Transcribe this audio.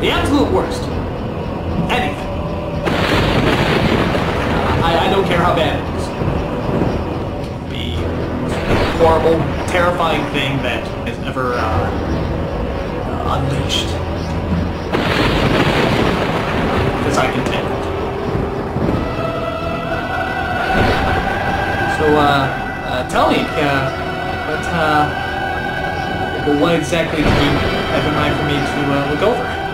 The absolute worst. Anything. I, I don't care how bad it is. The horrible, terrifying thing that has ever uh, uh, unleashed. Because I can take it. So, uh, uh, tell me, uh, what, uh, what exactly do you have in mind for me to uh, look over?